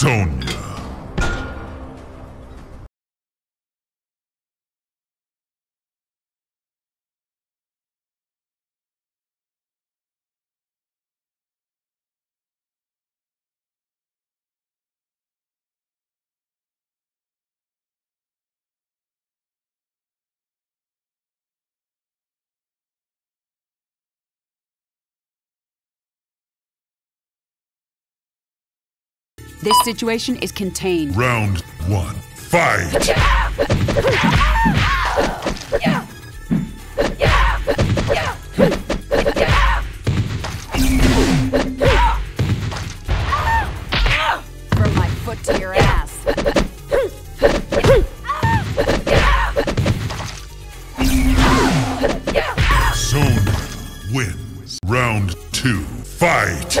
Sonya. This situation is contained. Round one. Fight! From my foot to your ass. Wins. Round two. Fight!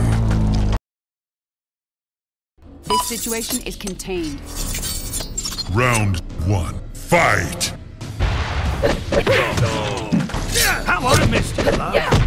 situation is contained. Round one. Fight! I would missed you, love.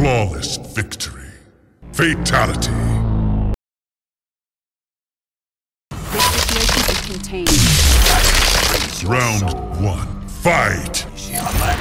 Flawless victory. Fatality. This situation is contained. Round one. Fight!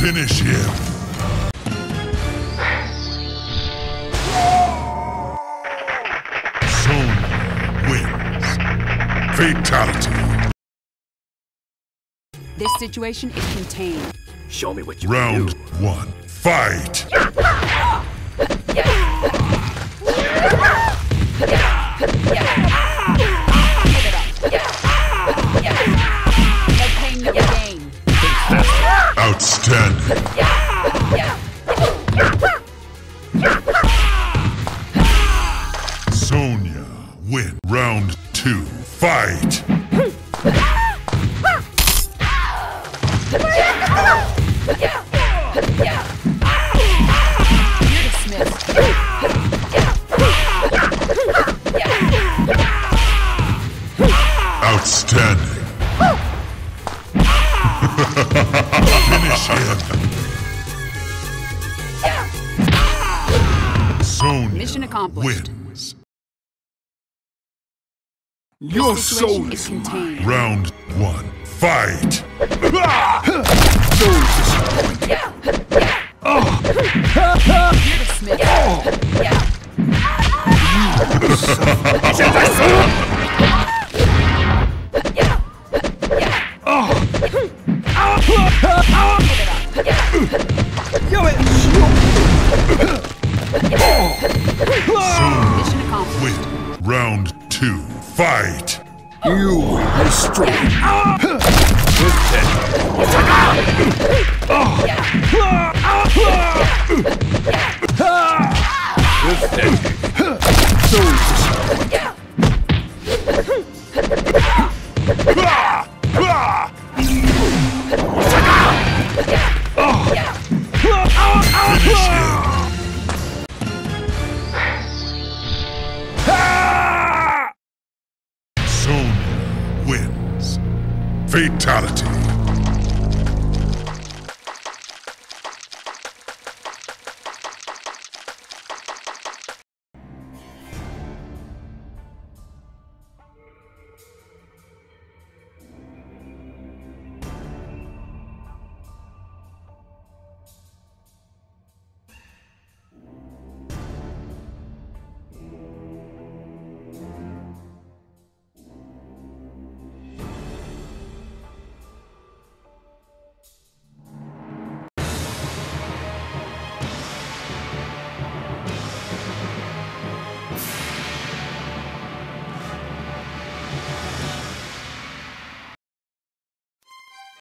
Finish him. Sonya wins. Fatality. This situation is contained. Show me what you Round can do. one. Fight! Win. Round two. Fight! Outstanding. Finish him. Sonya Mission accomplished. wins. Your This soul situation is is mine. contained. Round one. Fight! You're dismissed. Mission accomplished. Win. Round two. Fight! You will destroy. Finish wins. Fatality.